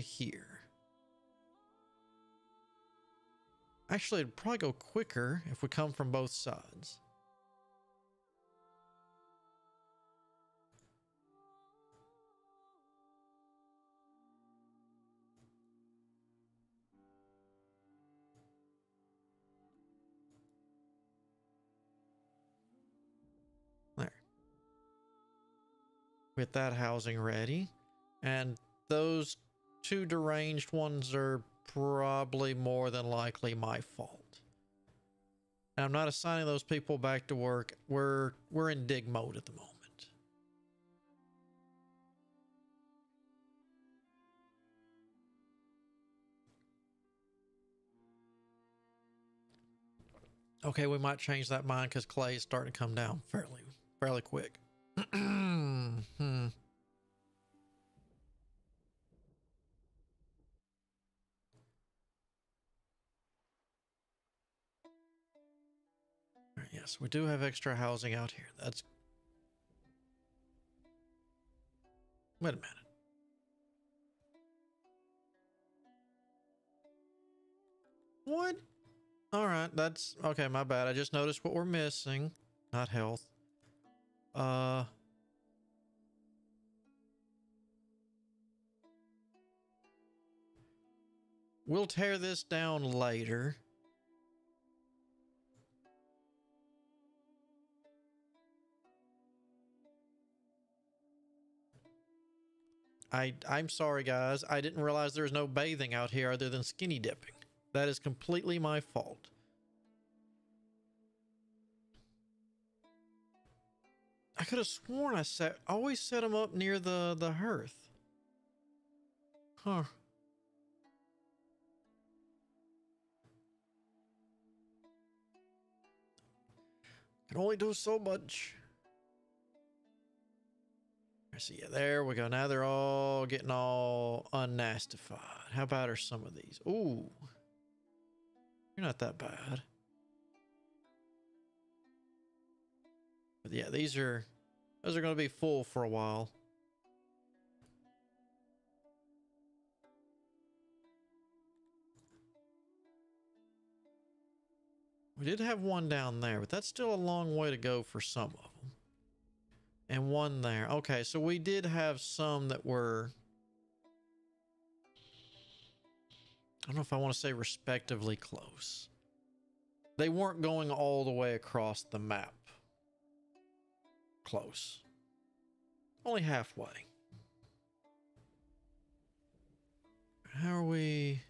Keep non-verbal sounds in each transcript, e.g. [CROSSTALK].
here. Actually, it'd probably go quicker if we come from both sides. There. Get that housing ready. And those two deranged ones are probably more than likely my fault. And I'm not assigning those people back to work. We're we're in dig mode at the moment. Okay, we might change that mind because clay is starting to come down fairly fairly quick. [CLEARS THROAT] Yes, we do have extra housing out here. That's. Wait a minute. What? All right, that's okay. My bad. I just noticed what we're missing. Not health. Uh. We'll tear this down later. I I'm sorry guys. I didn't realize there was no bathing out here other than skinny dipping. That is completely my fault. I could have sworn I set always set them up near the the hearth. Huh. Can only do so much. Yeah, there we go. Now they're all getting all unnastified. How bad are some of these? Ooh. You're not that bad. But yeah, these are those are going to be full for a while. We did have one down there, but that's still a long way to go for some of them and one there. Okay, so we did have some that were. I don't know if I want to say respectively close. They weren't going all the way across the map. Close. Only halfway. How are we?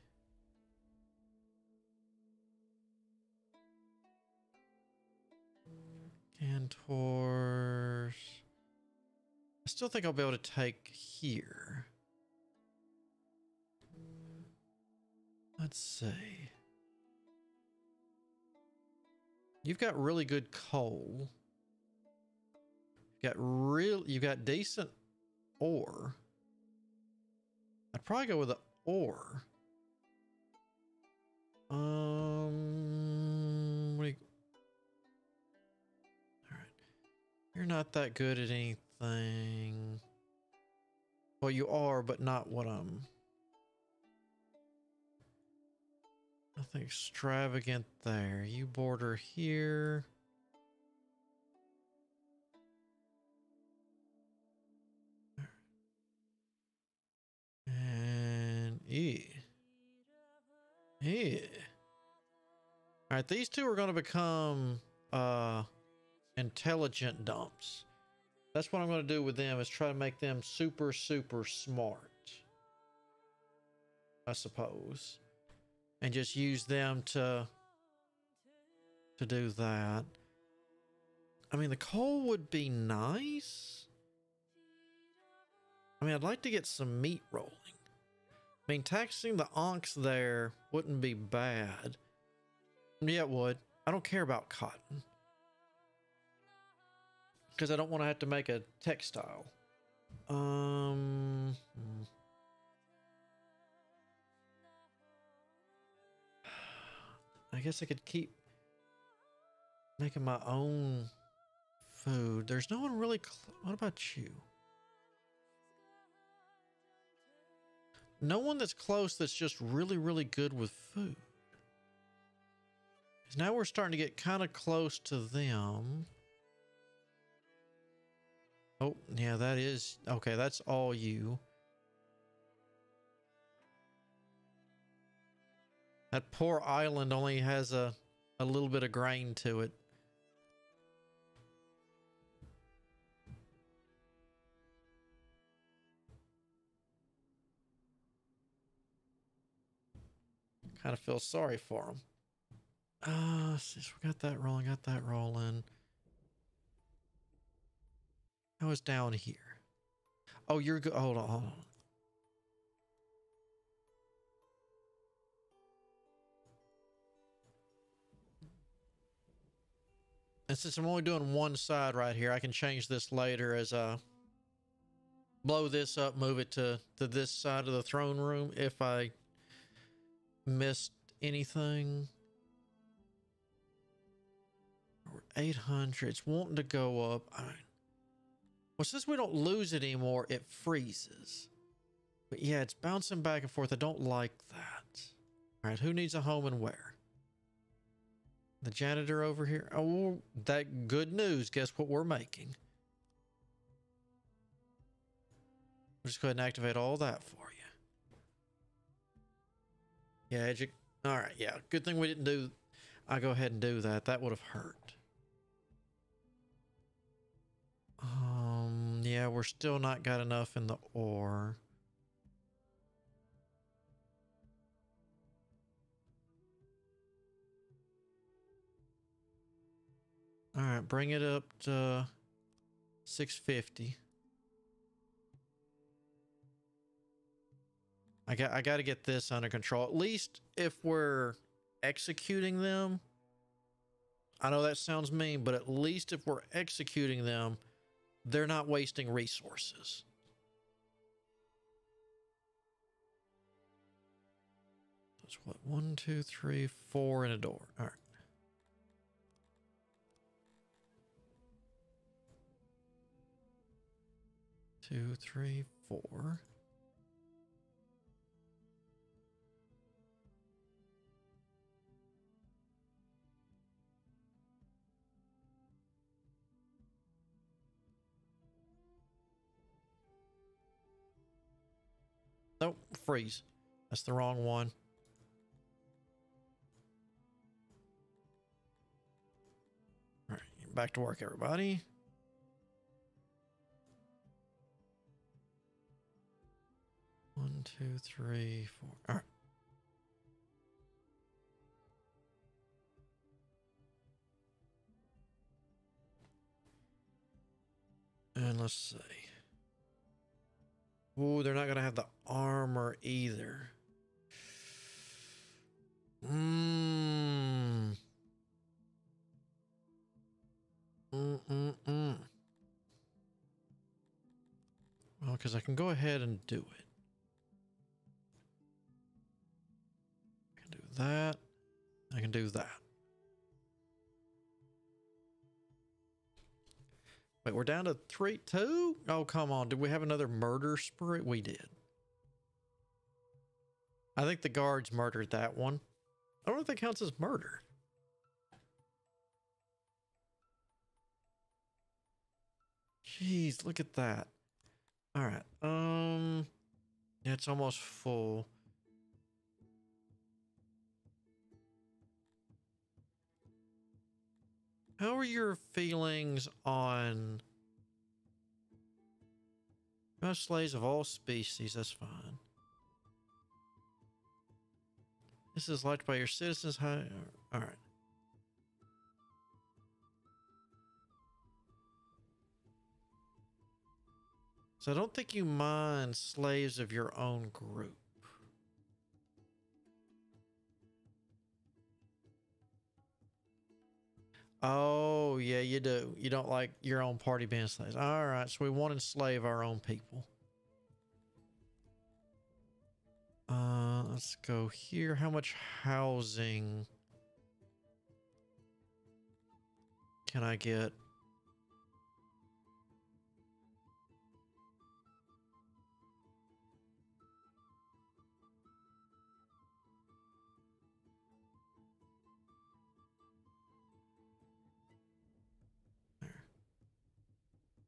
Cantors still think I'll be able to take here. Let's see. You've got really good coal. You've got real you've got decent ore. I'd probably go with the ore. Um what you, All right. You're not that good at anything thing. Well, you are, but not what I'm. Nothing extravagant there. You border here. And E. Yeah. All right, these two are going to become uh intelligent dumps. That's what I'm going to do with them is try to make them super, super smart. I suppose. And just use them to to do that. I mean, the coal would be nice. I mean, I'd like to get some meat rolling. I mean, taxing the onks there wouldn't be bad. Yeah, it would. I don't care about cotton because I don't want to have to make a textile. Um. I guess I could keep making my own food. There's no one really. what about you? no one that's close that's just really, really good with food. 'Cause now we're starting to get kind of close to them. Oh, yeah, that is okay. That's all you. That poor island only has a, a little bit of grain to it. Kind of feel sorry for him. Uh, since we got that rolling, got that rolling. I was down here. Oh, you're good. Hold on, hold on. And since I'm only doing one side right here, I can change this later as uh blow this up, move it to to this side of the throne room if I missed anything. We're 800. It's wanting to go up. I well, since we don't lose it anymore, it freezes. But yeah, it's bouncing back and forth. I don't like that. All right, who needs a home and where? The janitor over here. Oh, that good news. Guess what we're making? We'll just go ahead and activate all that for you. Yeah, edu- all right. Yeah, good thing we didn't do. I go ahead and do that. That would have hurt. Uh, Um, yeah, we're still not got enough in the ore. All right, bring it up to 650. I got I got to get this under control. At least if we're executing them. I know that sounds mean, but at least if we're executing them, they're not wasting resources. That's what one, two, three, four in a door. All right. Two, three, four. Nope, freeze. That's the wrong one. All right, back to work, everybody. One, two, three, four. All right. And let's see. Ooh, they're not gonna have the armor either. Mmm. Mm mm mm. Well, because I can go ahead and do it. I can do that. I can do that. Wait, we're down to three, two? Oh, come on. Did we have another murder spree? We did. I think the guards murdered that one. I don't know if that counts as murder. Jeez, look at that. All right. Um, yeah, it's almost full. How are your feelings on most slaves of all species? That's fine. This is liked by your citizens. Hi, uh, all right. So I don't think you mind slaves of your own group. Oh, yeah, you do. You don't like your own party being slaves. All right, so we want to enslave our own people. Uh, let's go here. How much housing can I get?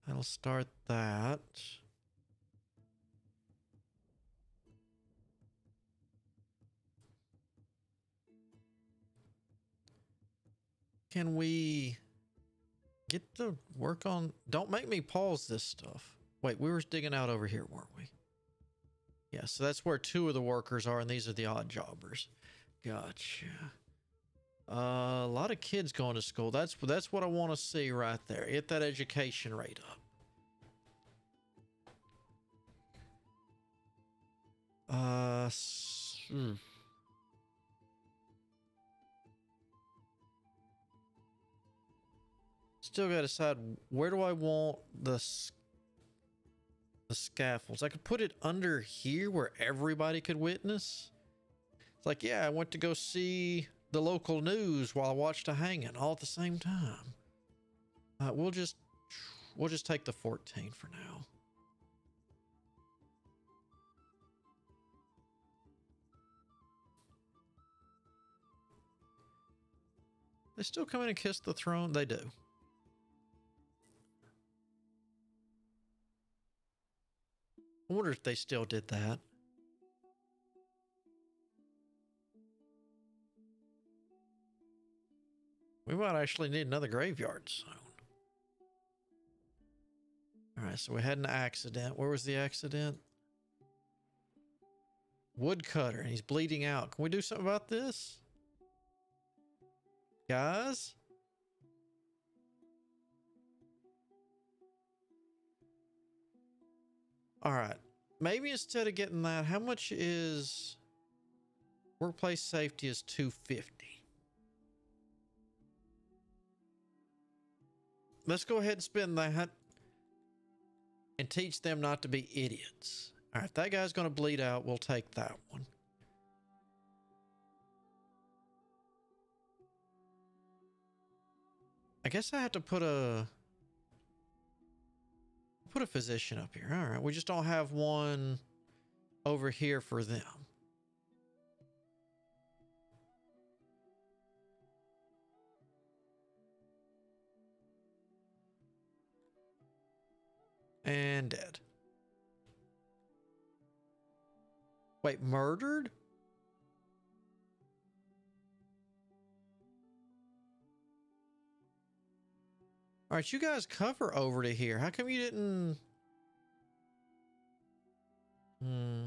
I'll start that. Can we get to work on... Don't make me pause this stuff. Wait, we were digging out over here, weren't we? Yeah, so that's where two of the workers are, and these are the odd jobbers. Gotcha. Uh, a lot of kids going to school. That's that's what I want to see right there. Get that education rate up. Uh, hmm. Still got to decide where do I want the the scaffolds. I could put it under here where everybody could witness. It's like, yeah, I went to go see the local news while I watched a hanging all at the same time. Uh, we'll just we'll just take the 14 for now. They still come in and kiss the throne? They do. I wonder if they still did that. We might actually need another graveyard soon. All right, so we had an accident. Where was the accident? Woodcutter, and he's bleeding out. Can we do something about this? Guys? All right. Maybe instead of getting that, how much is workplace safety is 250. Let's go ahead and spend that and teach them not to be idiots. All right, that guy's going to bleed out. We'll take that one. I guess I have to put a put a physician up here. All right, we just don't have one over here for them. And dead. Wait, murdered? All right, you guys cover over to here. How come you didn't... Hmm.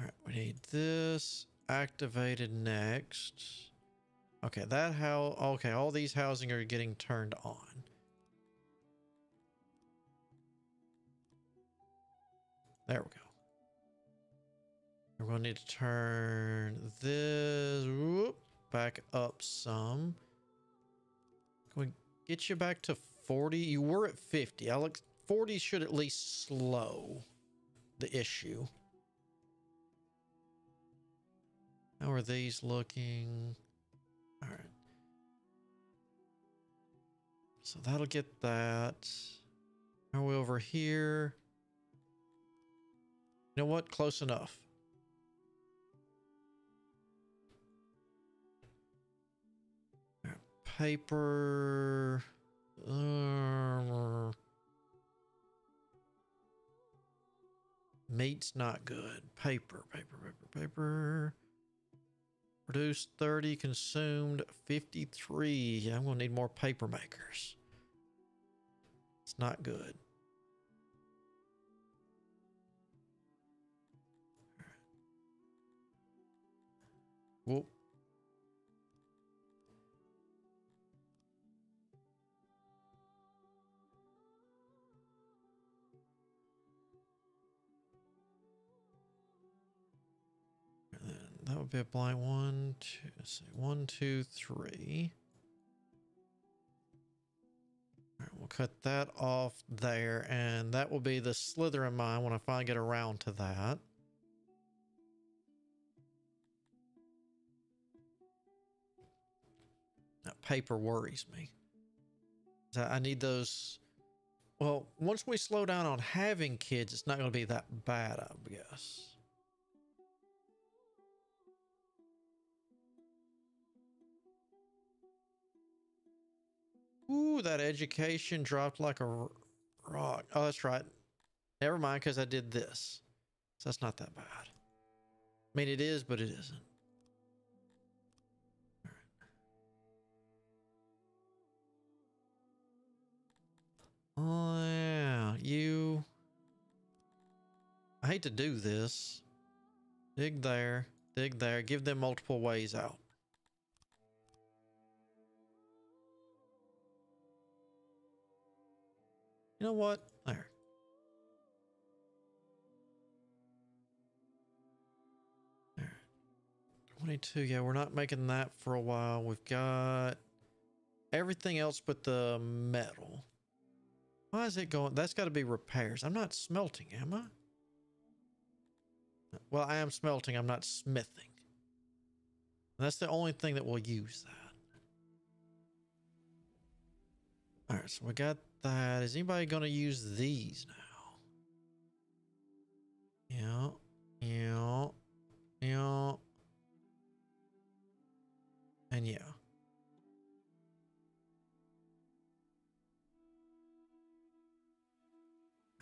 All right, we need this activated next. Okay, that how... Okay, all these housing are getting turned on. There we go. We're going to need to turn this whoop, back up some. Can we get you back to 40? You were at 50. Alex, 40 should at least slow the issue. How are these looking? All right. So that'll get that. Are we over here? You know what? Close enough. Paper. Uh, meat's not good. Paper, paper, paper, paper. Produced 30, consumed 53. I'm going to need more paper makers. It's not good. That would be a blind one, two, see, one, two, three. All right, we'll cut that off there, and that will be the Slytherin mine when I finally get around to that. Paper worries me. I need those. Well, once we slow down on having kids, it's not going to be that bad, I guess. Ooh, that education dropped like a rock. Oh, that's right. Never mind, because I did this. So that's not that bad. I mean, it is, but it isn't. Oh, yeah. You. I hate to do this. Dig there. Dig there. Give them multiple ways out. You know what? There. There. 22. Yeah, we're not making that for a while. We've got everything else but the metal. Why is it going? That's got to be repairs. I'm not smelting, am I? Well, I am smelting. I'm not smithing. That's the only thing that will use that. All right, so we got that. Is anybody going to use these now? Yeah, yeah, yeah, and yeah.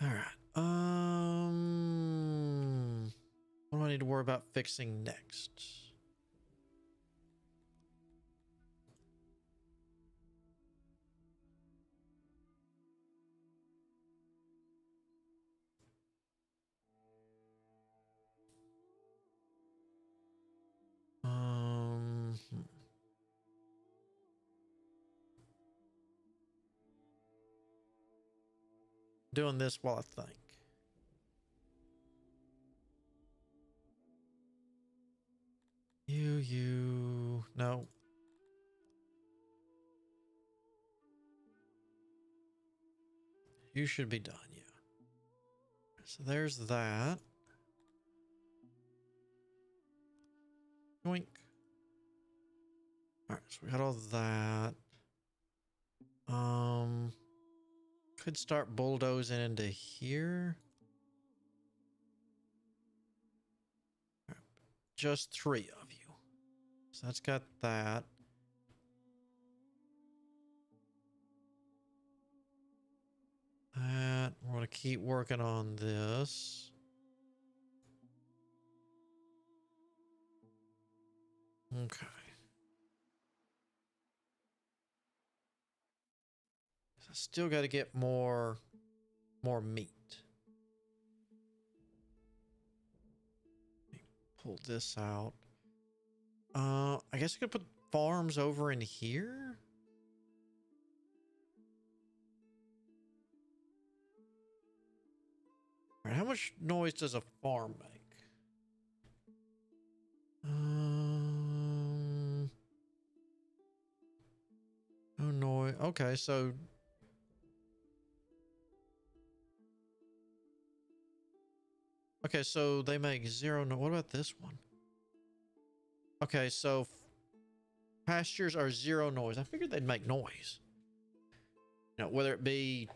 All right. Um, what do I need to worry about fixing next? Um, hmm. Doing this while I think. You, you, no. You should be done, yeah. So there's that. Yoink. Alright, so we got all that. Um could start bulldozing into here. Just three of you. So that's got that. That we're gonna keep working on this. Okay. So I still got to get more more meat. Me Pull this out. Uh, I guess I could put farms over in here. All right, how much noise does a farm make? Um, no noise. Okay, so okay, so they make zero. No, what about this one? Okay, so pastures are zero noise. I figured they'd make noise. You know, whether it be,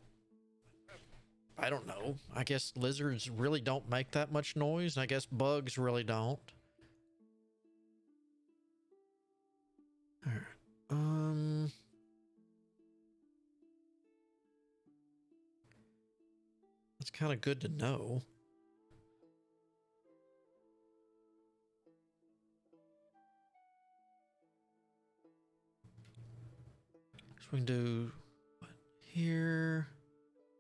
I don't know. I guess lizards really don't make that much noise, and I guess bugs really don't. Alright. Um. That's kind of good to know. We can do here.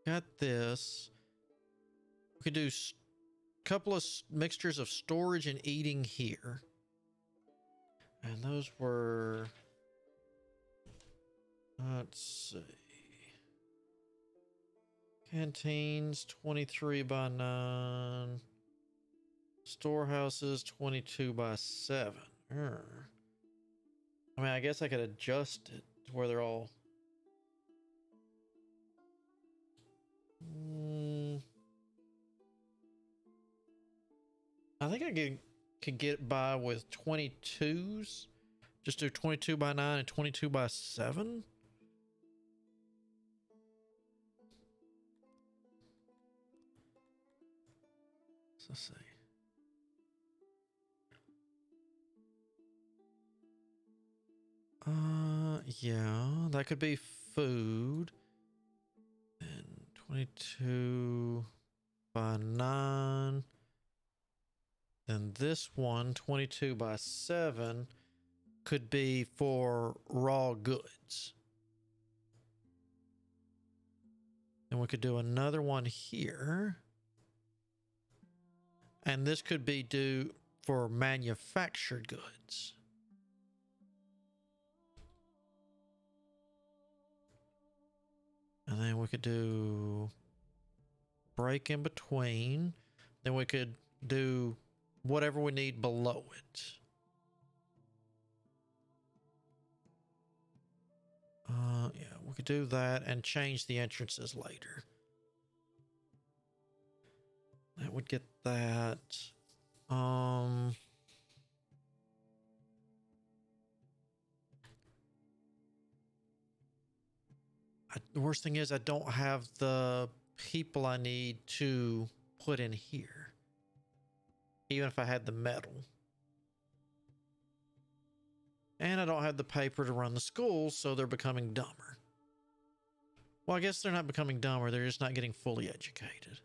Got this. We could do a couple of mixtures of storage and eating here. And those were. Let's see. Canteens 23 by 9. Storehouses 22 by 7. Err. I mean, I guess I could adjust it to where they're all. I think I could, could get by with 22s. Just do 22 by 9 and 22 by 7. So let's see. Uh, yeah, that could be food. And 22 by 9. Then this one, 22 by 7, could be for raw goods. And we could do another one here. And this could be due for manufactured goods. And then we could do break in between. Then we could do whatever we need below it. Uh, yeah, we could do that and change the entrances later. That would get that. Um. I, the worst thing is I don't have the people I need to put in here. Even if I had the metal. And I don't have the paper to run the schools, so they're becoming dumber. Well, I guess they're not becoming dumber, they're just not getting fully educated.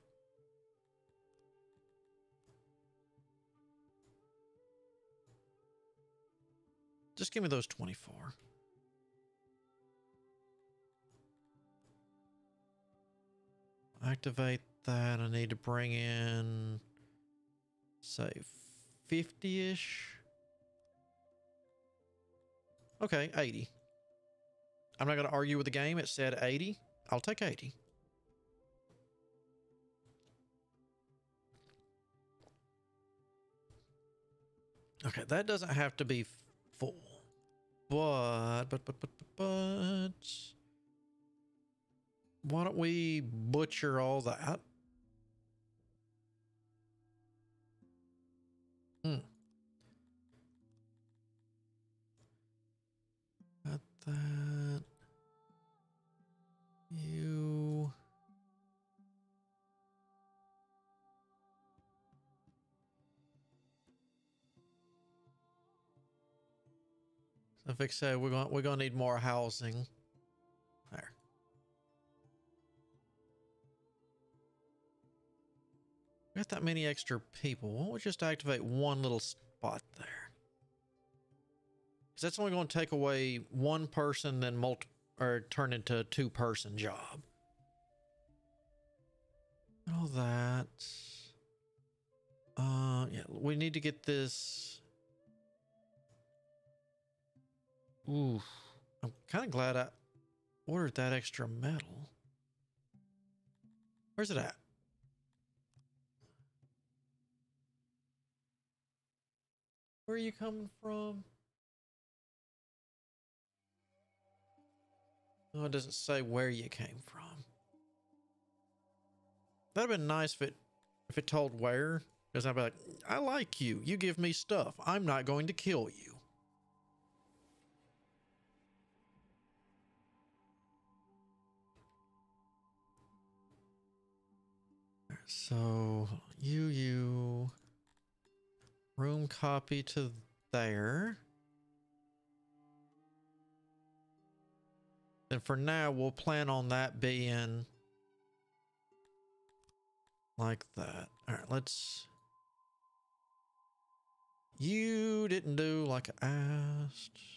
Just give me those 24. Activate that. I need to bring in, say, 50 ish. Okay, 80. I'm not going to argue with the game. It said 80. I'll take 80. Okay, that doesn't have to be full. But, but, but, but, but. Why don't we butcher all that? Hmm. Got that. You. So I say we're going, we're going to need more housing. Got that many extra people. Why don't we just activate one little spot there? Because that's only going to take away one person, then multi or turn into a two person job. All that. Uh, yeah, we need to get this. Ooh, I'm kind of glad I ordered that extra metal. Where's it at? Where are you coming from? Oh, it doesn't say where you came from. That'd have been nice if it if it told where. Because I'd be like, I like you. You give me stuff. I'm not going to kill you. So you you room copy to there. And for now, we'll plan on that being like that. All right, let's. You didn't do like I asked.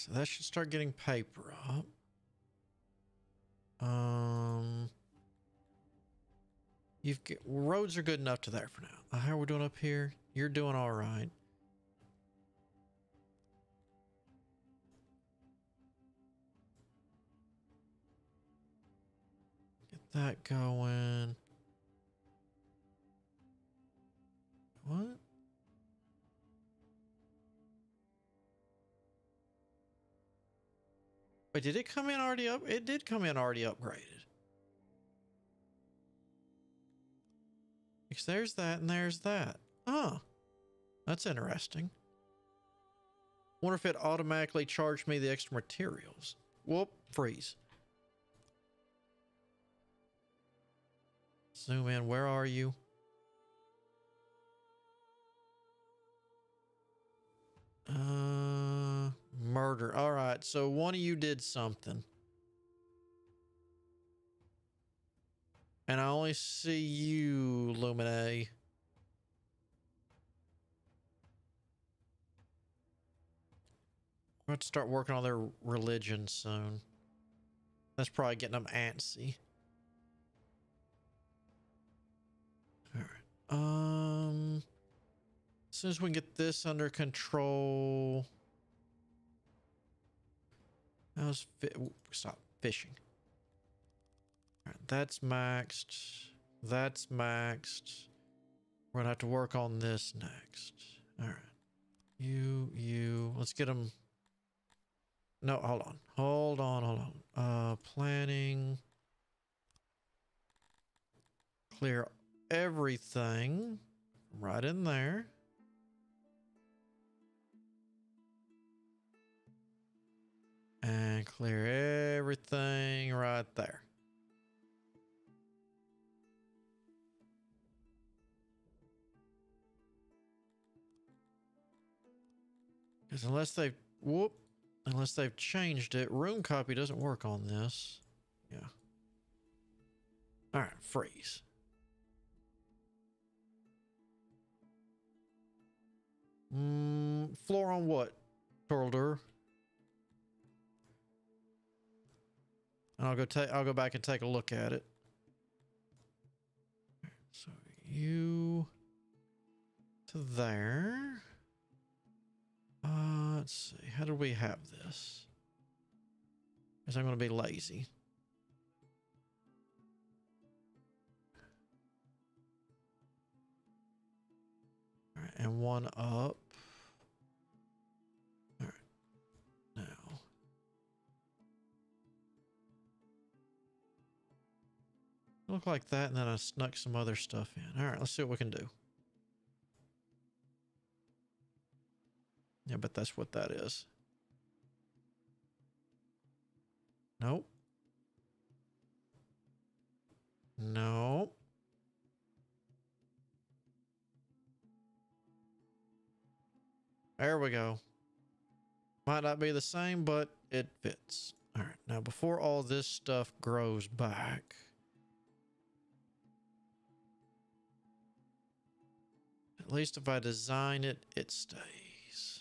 So that should start getting paper up. Um, you've get, roads are good enough to there for now. Uh, how are we doing up here? You're doing all right. Get that going. What? Wait, did it come in already up? It did come in already upgraded. Because there's that and there's that. Oh, that's interesting. Wonder if it automatically charged me the extra materials. Whoop, freeze. Zoom in. Where are you? Uh, murder. All right. So one of you did something. And I only see you, Lumine. We're going to start working on their religion soon. That's probably getting them antsy. All right. Um, as soon as we get this under control. How's fi- stop fishing? That's maxed. That's maxed. We're gonna have to work on this next. All right. You, you. Let's get them. No, hold on. Hold on, hold on. Uh, planning. Clear everything right in there. And clear everything right there. Because unless they've whoop, unless they've changed it, room copy doesn't work on this. Yeah. All right, freeze. Mm, floor on what, Turtledure? And I'll go take. I'll go back and take a look at it. So you to there. Uh, let's see. How do we have this? Because I'm going to be lazy. And one up. Look like that, and then I snuck some other stuff in. All right, let's see what we can do. Yeah, but that's what that is. Nope. No. There we go. Might not be the same, but it fits. All right, now before all this stuff grows back, at least if I design it, it stays.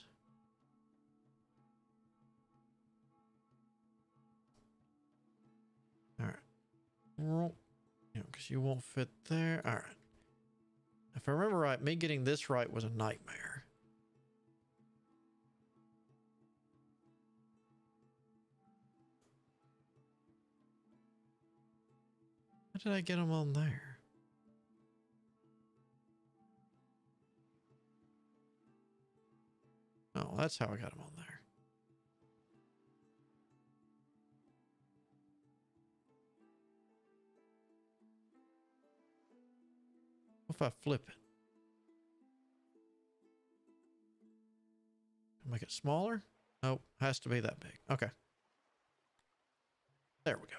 All right. Well, you because you won't fit there. All right. If I remember right, me getting this right was a nightmare. How did I get them on there? Oh, that's how I got them on there. What if I flip it? Make it smaller? Nope, has to be that big. Okay. There we go.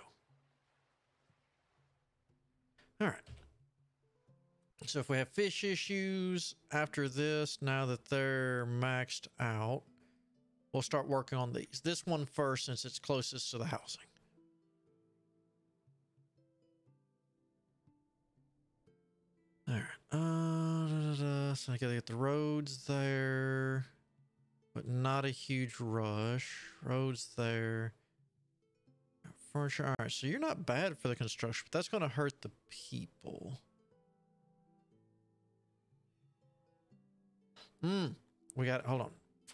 All right. So if we have fish issues after this, now that they're maxed out, we'll start working on these. This one first since it's closest to the housing. All right. Uh, da, da, da. So I gotta get the roads there, but not a huge rush. Roads there. Furniture. All right. So you're not bad for the construction, but that's gonna hurt the people. Hmm. We got. Hold on.